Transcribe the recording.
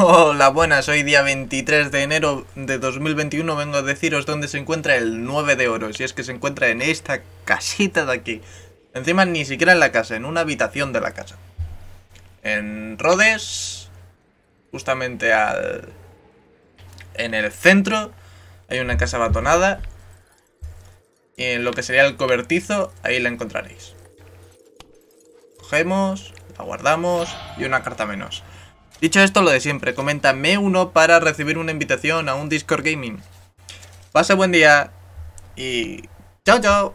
Hola, buenas, hoy día 23 de enero de 2021 vengo a deciros dónde se encuentra el 9 de oro, si es que se encuentra en esta casita de aquí. Encima ni siquiera en la casa, en una habitación de la casa. En Rhodes, justamente al... En el centro hay una casa abatonada y en lo que sería el cobertizo, ahí la encontraréis. Cogemos, la guardamos y una carta menos. Dicho esto, lo de siempre, coméntame uno para recibir una invitación a un Discord Gaming. Pase buen día y chao chao.